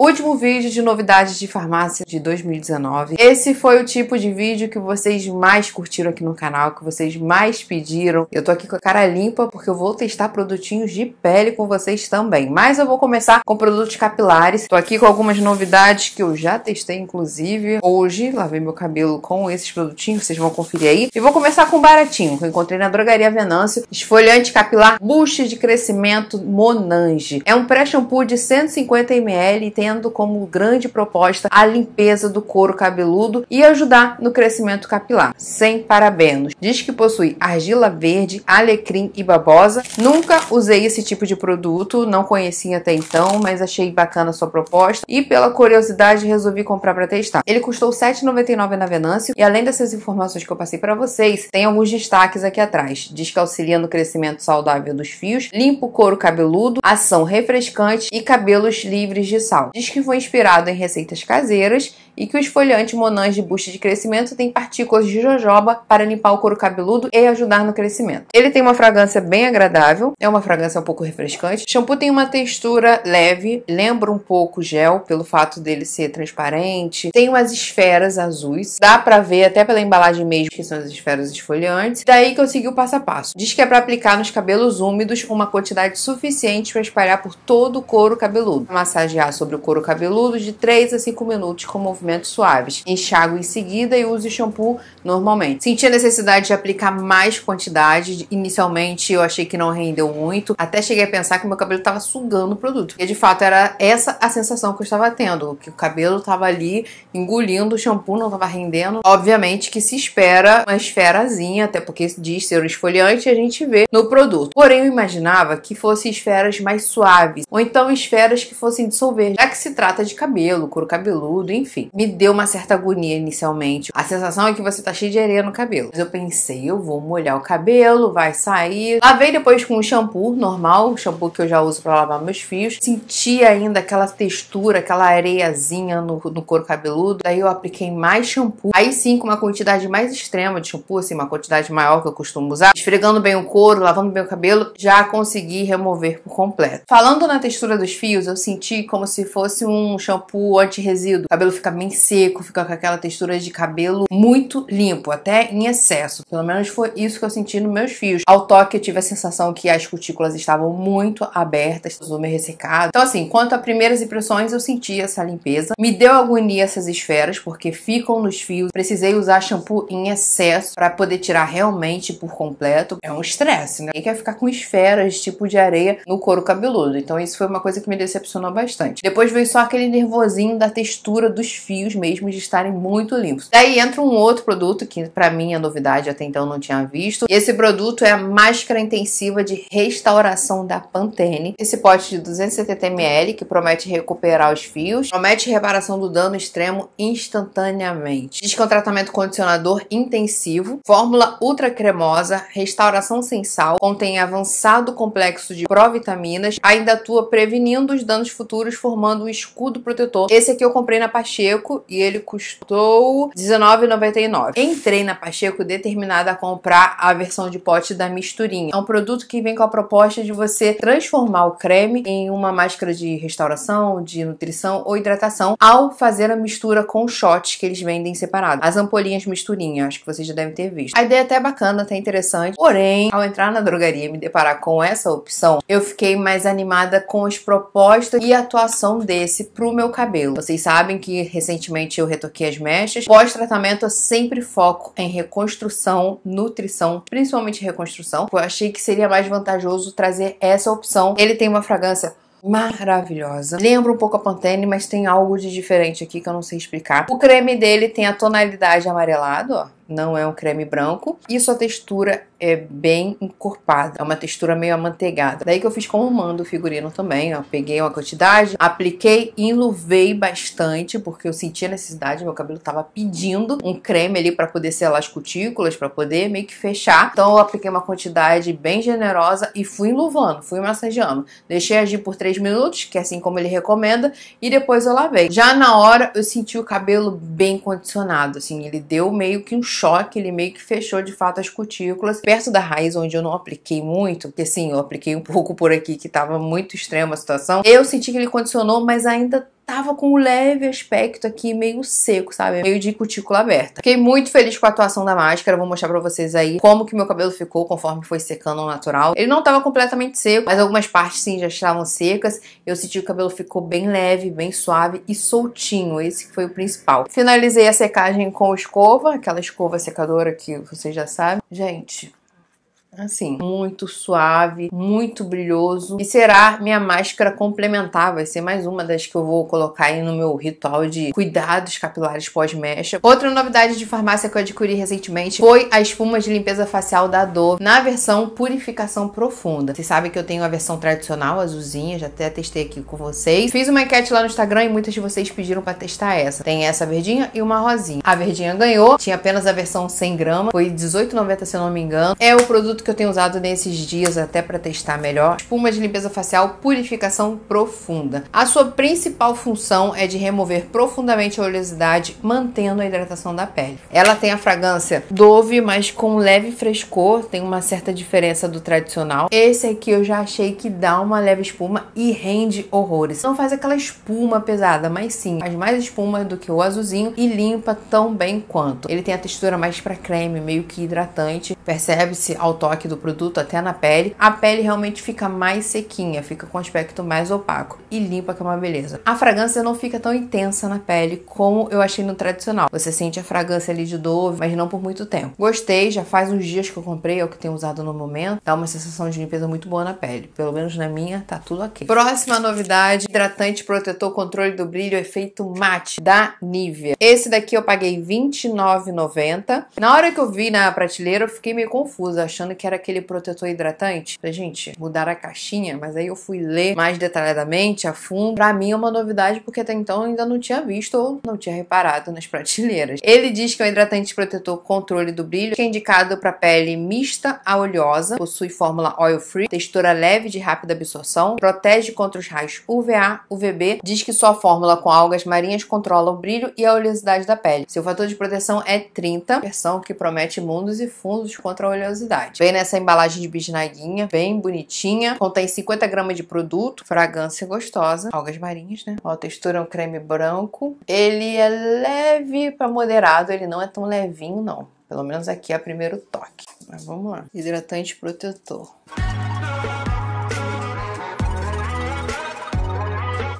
Último vídeo de novidades de farmácia de 2019. Esse foi o tipo de vídeo que vocês mais curtiram aqui no canal, que vocês mais pediram. Eu tô aqui com a cara limpa porque eu vou testar produtinhos de pele com vocês também. Mas eu vou começar com produtos capilares. Tô aqui com algumas novidades que eu já testei, inclusive. Hoje, lavei meu cabelo com esses produtinhos, vocês vão conferir aí. E vou começar com um baratinho, que eu encontrei na drogaria Venâncio. Esfoliante capilar Boost de Crescimento Monange. É um pré-shampoo de 150ml e tem tendo como grande proposta a limpeza do couro cabeludo e ajudar no crescimento capilar, sem parabenos. Diz que possui argila verde, alecrim e babosa. Nunca usei esse tipo de produto, não conhecia até então, mas achei bacana a sua proposta e pela curiosidade resolvi comprar para testar. Ele custou R$ 7,99 na Venâncio e além dessas informações que eu passei para vocês, tem alguns destaques aqui atrás. Diz que auxilia no crescimento saudável dos fios, limpa o couro cabeludo, ação refrescante e cabelos livres de sal diz que foi inspirado em receitas caseiras e que o esfoliante Monange de bucha de crescimento tem partículas de jojoba para limpar o couro cabeludo e ajudar no crescimento. Ele tem uma fragrância bem agradável, é uma fragrância um pouco refrescante. O shampoo tem uma textura leve, lembra um pouco gel pelo fato dele ser transparente. Tem umas esferas azuis, dá para ver até pela embalagem mesmo que são as esferas esfoliantes. Daí que eu segui o passo a passo. Diz que é para aplicar nos cabelos úmidos uma quantidade suficiente para espalhar por todo o couro cabeludo. Massagear sobre o couro cabeludo de 3 a 5 minutos com movimentos suaves. Enxago em seguida e use o shampoo normalmente. Senti a necessidade de aplicar mais quantidade. Inicialmente eu achei que não rendeu muito, até cheguei a pensar que meu cabelo estava sugando o produto. E de fato era essa a sensação que eu estava tendo, que o cabelo estava ali engolindo o shampoo, não estava rendendo. Obviamente que se espera uma esferazinha, até porque diz ser o esfoliante, a gente vê no produto. Porém eu imaginava que fossem esferas mais suaves, ou então esferas que fossem dissolver, já que se trata de cabelo, couro cabeludo, enfim. Me deu uma certa agonia inicialmente. A sensação é que você tá cheio de areia no cabelo. Mas eu pensei, eu vou molhar o cabelo, vai sair. Lavei depois com o shampoo normal, shampoo que eu já uso para lavar meus fios. Senti ainda aquela textura, aquela areiazinha no, no couro cabeludo. Daí eu apliquei mais shampoo. Aí sim, com uma quantidade mais extrema de shampoo, assim, uma quantidade maior que eu costumo usar. Esfregando bem o couro, lavando bem o cabelo, já consegui remover por completo. Falando na textura dos fios, eu senti como se fosse fosse um shampoo anti-resíduo. O cabelo fica bem seco, fica com aquela textura de cabelo muito limpo, até em excesso. Pelo menos foi isso que eu senti nos meus fios. Ao toque eu tive a sensação que as cutículas estavam muito abertas, o meio ressecado. Então assim, quanto a primeiras impressões, eu senti essa limpeza. Me deu agonia essas esferas, porque ficam nos fios. Precisei usar shampoo em excesso para poder tirar realmente por completo. É um estresse, né? Quem quer ficar com esferas, tipo de areia, no couro cabeludo. Então isso foi uma coisa que me decepcionou bastante. Depois veio só aquele nervosinho da textura dos fios mesmo de estarem muito limpos. Daí entra um outro produto que para mim é novidade, até então não tinha visto. Esse produto é a máscara intensiva de restauração da Pantene. Esse pote de 270ml que promete recuperar os fios, promete reparação do dano extremo instantaneamente. Diz que é um tratamento condicionador intensivo, fórmula ultra cremosa, restauração sem sal, contém avançado complexo de provitaminas, ainda atua prevenindo os danos futuros formando um escudo protetor. Esse aqui eu comprei na Pacheco e ele custou R$19,99. Entrei na Pacheco determinada a comprar a versão de pote da misturinha. É um produto que vem com a proposta de você transformar o creme em uma máscara de restauração, de nutrição ou hidratação ao fazer a mistura com shots que eles vendem separado. As ampolinhas misturinha, acho que vocês já devem ter visto. A ideia é até bacana, até interessante. Porém, ao entrar na drogaria e me deparar com essa opção, eu fiquei mais animada com as propostas e atuação dele desse pro meu cabelo. Vocês sabem que eu retoquei as mechas. Pós-tratamento eu sempre foco em reconstrução, nutrição, principalmente reconstrução. Eu achei que seria mais vantajoso trazer essa opção. Ele tem uma fragrância maravilhosa. Lembra um pouco a Pantene, mas tem algo de diferente aqui que eu não sei explicar. O creme dele tem a tonalidade amarelado, ó não é um creme branco. E sua textura é bem encorpada, é uma textura meio amanteigada. Daí que eu fiz como mando o figurino também, ó. Peguei uma quantidade, apliquei, enluvei bastante, porque eu senti a necessidade, meu cabelo tava pedindo um creme ali para poder selar as cutículas, para poder meio que fechar. Então eu apliquei uma quantidade bem generosa e fui enluvando, fui massageando. Deixei agir por 3 minutos, que é assim como ele recomenda, e depois eu lavei. Já na hora eu senti o cabelo bem condicionado, assim, ele deu meio que um choque, ele meio que fechou de fato as cutículas. Perto da raiz, onde eu não apliquei muito, porque sim, eu apliquei um pouco por aqui que tava muito extrema a situação, eu senti que ele condicionou, mas ainda tava com um leve aspecto aqui meio seco, sabe? Meio de cutícula aberta. Fiquei muito feliz com a atuação da máscara, vou mostrar pra vocês aí como que meu cabelo ficou conforme foi secando ao natural. Ele não tava completamente seco, mas algumas partes sim já estavam secas. Eu senti que o cabelo ficou bem leve, bem suave e soltinho, esse foi o principal. Finalizei a secagem com escova, aquela escova secadora que vocês já sabem. Gente, Assim, muito suave, muito brilhoso. E será minha máscara complementar. Vai ser mais uma das que eu vou colocar aí no meu ritual de cuidados capilares pós-mecha. Outra novidade de farmácia que eu adquiri recentemente foi a espuma de limpeza facial da Dove na versão purificação profunda. Vocês sabem que eu tenho a versão tradicional, azulzinha, já até testei aqui com vocês. Fiz uma enquete lá no Instagram e muitas de vocês pediram para testar essa. Tem essa verdinha e uma rosinha. A verdinha ganhou, tinha apenas a versão 100 gramas, foi R$18,90 se eu não me engano. É o produto que eu tenho usado nesses dias até para testar melhor. Espuma de limpeza facial purificação profunda. A sua principal função é de remover profundamente a oleosidade, mantendo a hidratação da pele. Ela tem a fragrância Dove, mas com leve frescor, tem uma certa diferença do tradicional. Esse aqui eu já achei que dá uma leve espuma e rende horrores. Não faz aquela espuma pesada, mas sim, faz mais espuma do que o azulzinho e limpa tão bem quanto. Ele tem a textura mais para creme, meio que hidratante. Percebe-se ao toque do produto até na pele, a pele realmente fica mais sequinha, fica com aspecto mais opaco e limpa que é uma beleza. A fragrância não fica tão intensa na pele como eu achei no tradicional. Você sente a fragrância ali de Dove, mas não por muito tempo. Gostei, já faz uns dias que eu comprei, é o que tenho usado no momento. Dá uma sensação de limpeza muito boa na pele. Pelo menos na minha, tá tudo ok. Próxima novidade, hidratante protetor controle do brilho efeito mate da Nivea. Esse daqui eu paguei R$29,90. Na hora que eu vi na prateleira, eu fiquei meio confusa, achando que era aquele protetor hidratante. Falei, gente, mudar a caixinha, mas aí eu fui ler mais detalhadamente, a fundo. Pra mim é uma novidade, porque até então eu ainda não tinha visto ou não tinha reparado nas prateleiras. Ele diz que é um hidratante protetor controle do brilho, que é indicado para pele mista a oleosa, possui fórmula oil free, textura leve de rápida absorção, protege contra os raios UVA, UVB, diz que sua fórmula com algas marinhas controla o brilho e a oleosidade da pele. Seu fator de proteção é 30, versão que promete mundos e fundos contra a oleosidade. Nessa embalagem de bisnaguinha, bem bonitinha. Contém 50 gramas de produto, fragrância gostosa, algas marinhas, né? Ó, textura é um creme branco. Ele é leve para moderado, ele não é tão levinho, não. Pelo menos aqui é o primeiro toque. Mas vamos lá. Hidratante protetor.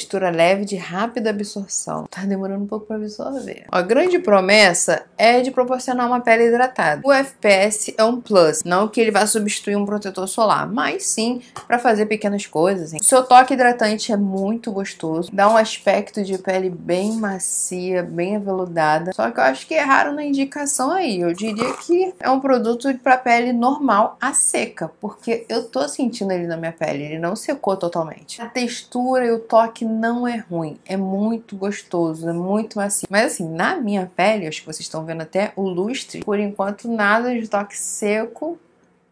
Textura leve de rápida absorção. Tá demorando um pouco para absorver. A grande promessa é de proporcionar uma pele hidratada. O FPS é um plus, não que ele vá substituir um protetor solar, mas sim para fazer pequenas coisas. O seu toque hidratante é muito gostoso, dá um aspecto de pele bem macia, bem aveludada. Só que eu acho que erraram na indicação aí. Eu diria que é um produto para pele normal a seca, porque eu tô sentindo ele na minha pele, ele não secou totalmente. A textura e o toque não é ruim, é muito gostoso, é muito macio. Mas assim, na minha pele, acho que vocês estão vendo até o lustre, por enquanto nada de toque seco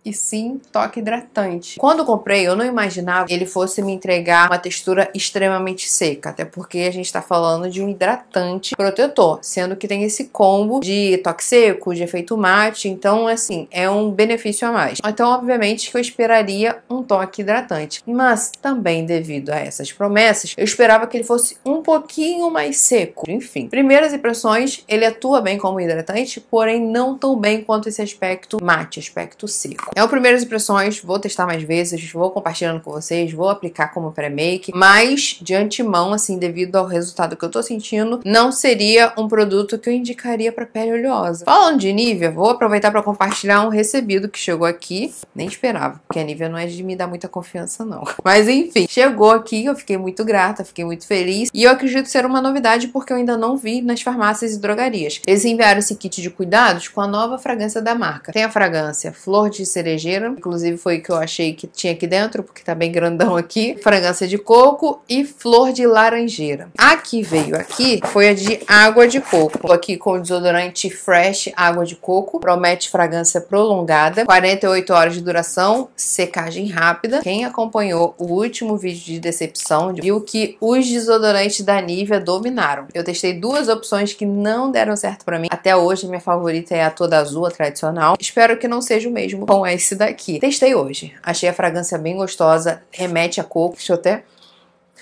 e sim toque hidratante. Quando comprei, eu não imaginava que ele fosse me entregar uma textura extremamente seca, até porque a gente está falando de um hidratante protetor, sendo que tem esse combo de toque seco, de efeito mate, então assim, é um benefício a mais. Então, obviamente que eu esperaria um toque hidratante, mas também devido a essas promessas, eu esperava que ele fosse um pouquinho mais seco. Enfim, primeiras impressões, ele atua bem como hidratante, porém não tão bem quanto esse aspecto mate, aspecto seco. É o primeiras impressões, vou testar mais vezes, vou compartilhando com vocês, vou aplicar como pré-make, mas de antemão, assim, devido ao resultado que eu tô sentindo, não seria um produto que eu indicaria para pele oleosa. Falando de Nivea, vou aproveitar para compartilhar um recebido que chegou aqui, nem esperava, porque a Nivea não é de me dar muita confiança não. Mas enfim, chegou aqui, eu fiquei muito grata, fiquei muito feliz e eu acredito ser uma novidade porque eu ainda não vi nas farmácias e drogarias. Eles enviaram esse kit de cuidados com a nova fragrância da marca. Tem a fragrância Flor de cerejeira, inclusive foi o que eu achei que tinha aqui dentro, porque tá bem grandão aqui. Fragrância de coco e flor de laranjeira. A que veio aqui foi a de água de coco. Tô aqui com o desodorante Fresh Água de Coco, promete fragrância prolongada, 48 horas de duração, secagem rápida. Quem acompanhou o último vídeo de decepção viu que os desodorantes da Nivea dominaram. Eu testei duas opções que não deram certo para mim. Até hoje minha favorita é a toda azul, a tradicional. Espero que não seja o mesmo com esse daqui. Testei hoje. Achei a fragrância bem gostosa, remete a coco. Deixa eu até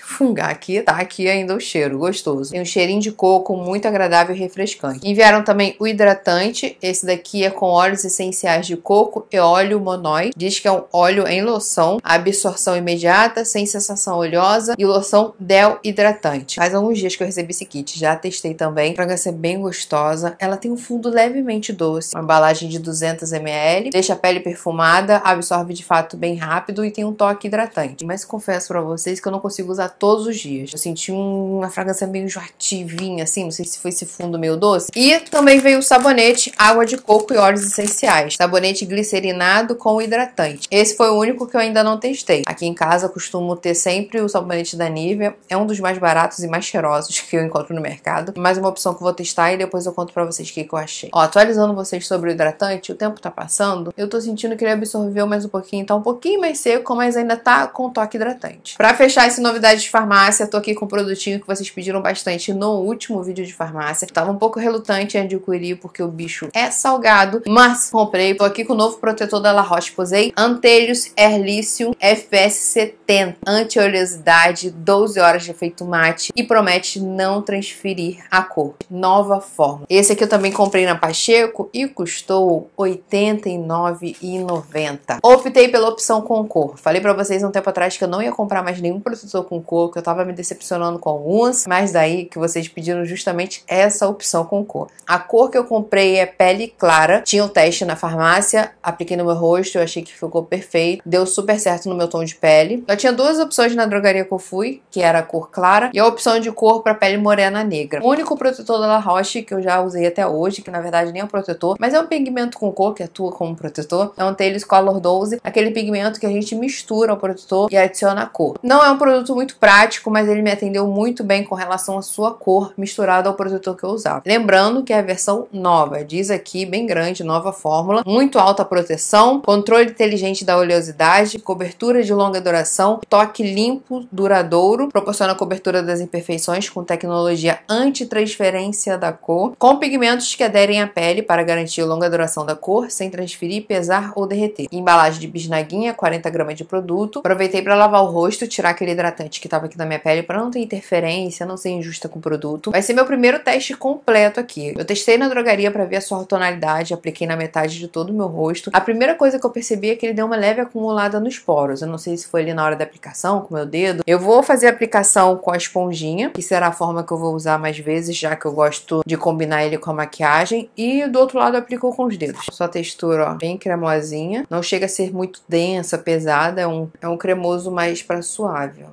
fungar aqui, tá aqui ainda o cheiro, gostoso. Tem um cheirinho de coco muito agradável e refrescante. Enviaram também o hidratante, esse daqui é com óleos essenciais de coco e óleo monói. Diz que é um óleo em loção, absorção imediata, sem sensação oleosa e loção Del hidratante. Faz alguns dias que eu recebi esse kit, já testei também. Fragrância é bem gostosa. Ela tem um fundo levemente doce, uma embalagem de 200 ml, deixa a pele perfumada, absorve de fato bem rápido e tem um toque hidratante. Mas confesso para vocês que eu não consigo usar todos os dias. Eu senti uma fragrância meio enjoativinha, assim, não sei se foi esse fundo meio doce. E também veio o sabonete, água de coco e óleos essenciais. Sabonete glicerinado com hidratante. Esse foi o único que eu ainda não testei. Aqui em casa costumo ter sempre o sabonete da Nivea. É um dos mais baratos e mais cheirosos que eu encontro no mercado. Mais uma opção que eu vou testar e depois eu conto pra vocês o que, que eu achei. Ó, atualizando vocês sobre o hidratante, o tempo tá passando. Eu tô sentindo que ele absorveu mais um pouquinho, tá um pouquinho mais seco, mas ainda tá com toque hidratante. Pra fechar essa novidade de farmácia, tô aqui com um produtinho que vocês pediram bastante no último vídeo de farmácia. Tava um pouco relutante em adquirir porque o bicho é salgado, mas comprei. Tô aqui com o novo protetor da La Roche-Posay, Antelius Erlicium FPS 70, anti-oleosidade, 12 horas de efeito mate e promete não transferir a cor. Nova forma. Esse aqui eu também comprei na Pacheco e custou R$ 89,90. Optei pela opção com cor. Falei para vocês um tempo atrás que eu não ia comprar mais nenhum protetor com cor, que eu tava me decepcionando com alguns, mas daí que vocês pediram justamente essa opção com cor. A cor que eu comprei é pele clara. Tinha o um teste na farmácia, apliquei no meu rosto, eu achei que ficou perfeito. Deu super certo no meu tom de pele. Eu tinha duas opções na drogaria que eu fui, que era a cor clara e a opção de cor para pele morena negra. O único protetor da La Roche que eu já usei até hoje, que na verdade nem é um protetor, mas é um pigmento com cor que atua como protetor, é um Tails Color 12, aquele pigmento que a gente mistura o protetor e adiciona a cor. Não é um produto muito prático, mas ele me atendeu muito bem com relação à sua cor misturada ao protetor que eu usava. Lembrando que é a versão nova, diz aqui bem grande, nova fórmula, muito alta proteção, controle inteligente da oleosidade, cobertura de longa duração, toque limpo, duradouro, proporciona cobertura das imperfeições com tecnologia anti-transferência da cor, com pigmentos que aderem à pele para garantir longa duração da cor, sem transferir, pesar ou derreter. Embalagem de bisnaguinha, 40 gramas de produto. Aproveitei para lavar o rosto, tirar aquele hidratante que estava aqui na minha pele para não ter interferência, não ser injusta com o produto. Vai ser meu primeiro teste completo aqui. Eu testei na drogaria para ver a sua tonalidade, apliquei na metade de todo o meu rosto. A primeira coisa que eu percebi é que ele deu uma leve acumulada nos poros. Eu não sei se foi ali na hora da aplicação, com o meu dedo. Eu vou fazer a aplicação com a esponjinha, que será a forma que eu vou usar mais vezes, já que eu gosto de combinar ele com a maquiagem. E do outro lado eu aplico com os dedos. Sua textura, ó, bem cremosinha. Não chega a ser muito densa, pesada. É um, é um cremoso mais para suave. Ó.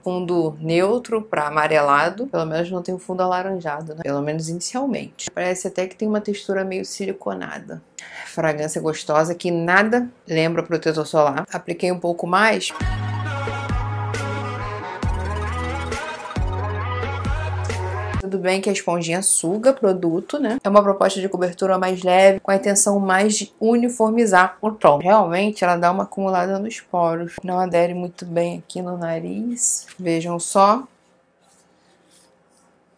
Neutro para amarelado. Pelo menos não tem um fundo alaranjado, né? Pelo menos inicialmente. Parece até que tem uma textura meio siliconada. Fragrância gostosa que nada lembra protetor solar. Apliquei um pouco mais. Tudo bem que a esponjinha suga produto, né? É uma proposta de cobertura mais leve, com a intenção mais de uniformizar o tom. Realmente, ela dá uma acumulada nos poros. Não adere muito bem aqui no nariz. Vejam só.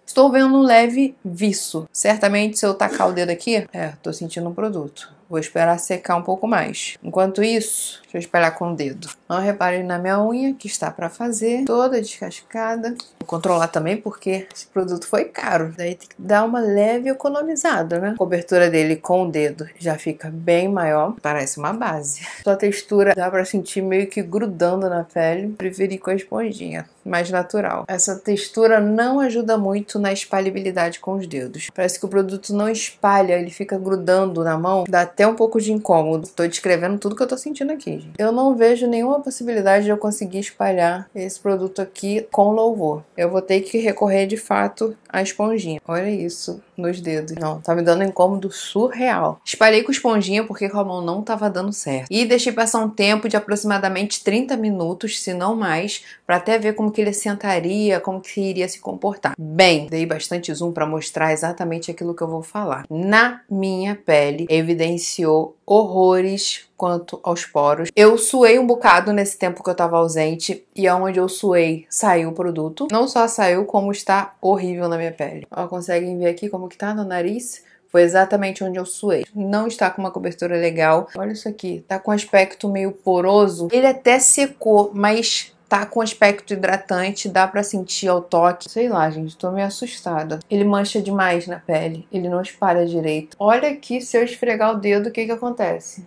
Estou vendo um leve viço. Certamente, se eu tacar o dedo aqui, é, tô sentindo um produto. Vou esperar secar um pouco mais. Enquanto isso, deixa eu espalhar com o dedo. Não reparem na minha unha, que está para fazer, toda descascada. Vou controlar também porque esse produto foi caro. Daí tem que dar uma leve economizada, né? A cobertura dele com o dedo já fica bem maior. Parece uma base. Sua textura dá para sentir meio que grudando na pele. Preferi com a esponjinha, mais natural. Essa textura não ajuda muito na espalhabilidade com os dedos. Parece que o produto não espalha, ele fica grudando na mão. Dá até um pouco de incômodo. Tô descrevendo tudo que eu tô sentindo aqui, gente. Eu não vejo nenhuma possibilidade de eu conseguir espalhar esse produto aqui com louvor. Eu vou ter que recorrer de fato à esponjinha. Olha isso nos dedos. Não, tá me dando um incômodo surreal. Espalhei com esponjinha porque com a mão não tava dando certo. E deixei passar um tempo de aproximadamente 30 minutos, se não mais, para até ver como que ele sentaria, como que iria se comportar. Bem, dei bastante zoom para mostrar exatamente aquilo que eu vou falar. Na minha pele, evidencia evidenciou horrores quanto aos poros. Eu suei um bocado nesse tempo que eu tava ausente e aonde eu suei saiu o produto. Não só saiu, como está horrível na minha pele. Ó, conseguem ver aqui como que tá no nariz? Foi exatamente onde eu suei. Não está com uma cobertura legal. Olha isso aqui, tá com aspecto meio poroso. Ele até secou, mas Tá com aspecto hidratante, dá pra sentir ao toque. Sei lá, gente, tô meio assustada. Ele mancha demais na pele, ele não espalha direito. Olha aqui, se eu esfregar o dedo, o que que acontece?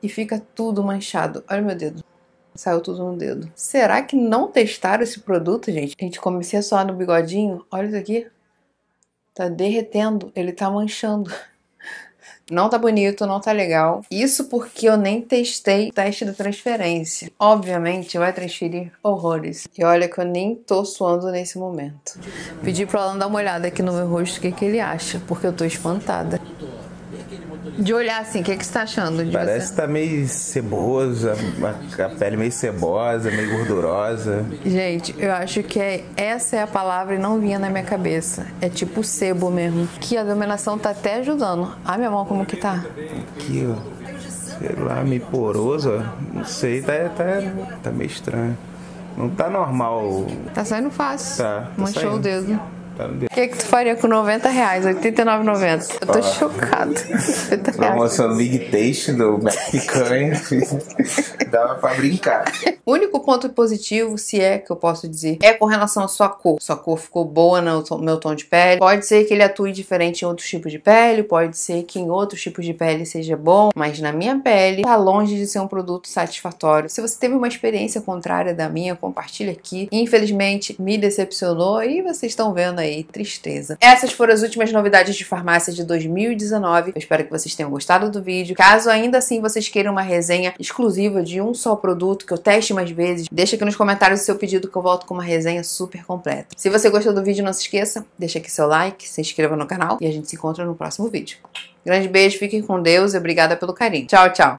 E fica tudo manchado. Olha meu dedo. Saiu tudo no dedo. Será que não testaram esse produto, gente? Gente, comecei a suar no bigodinho. Olha isso aqui. Tá derretendo. Ele tá manchando. Não tá bonito, não tá legal. Isso porque eu nem testei o teste da transferência. Obviamente vai transferir horrores. E olha que eu nem tô suando nesse momento. Pedi pro Alan dar uma olhada aqui no meu rosto, o que, que ele acha, porque eu tô espantada. De olhar assim, o que, que você tá achando de Parece você? que tá meio ceboso, a, pele meio cebosa, meio gordurosa. Gente, eu acho que é, essa é a palavra e não vinha na minha cabeça. É tipo sebo mesmo. Que a dominação tá até ajudando. Ah, minha mão como que tá? Aqui, ó. Sei lá, meio poroso, ó. Não sei, tá, tá, tá meio estranho. Não tá normal. Tá saindo fácil. Tá, tá Manchou saindo. o dedo. Tá. O que, que tu faria com 90 reais? 89,90. Eu tô Ó. chocada. 90 reais. Promoção Big Taste do Mac Picanha. Dava pra brincar. O único ponto positivo, se é que eu posso dizer, é com relação à sua cor. Sua cor ficou boa no meu tom de pele. Pode ser que ele atue diferente em outros tipos de pele, pode ser que em outros tipos de pele seja bom, mas na minha pele tá longe de ser um produto satisfatório. Se você teve uma experiência contrária da minha, compartilha aqui. Infelizmente, me decepcionou e vocês estão vendo aí, tristeza. Essas foram as últimas novidades de farmácia de 2019. Eu espero que vocês tenham gostado do vídeo. Caso ainda assim vocês queiram uma resenha exclusiva de um só produto que eu teste mais vezes, deixa aqui nos comentários o seu pedido que eu volto com uma resenha super completa. Se você gostou do vídeo, não se esqueça, deixa aqui seu like, se inscreva no canal e a gente se encontra no próximo vídeo. Grande beijo, fiquem com Deus e obrigada pelo carinho. Tchau, tchau!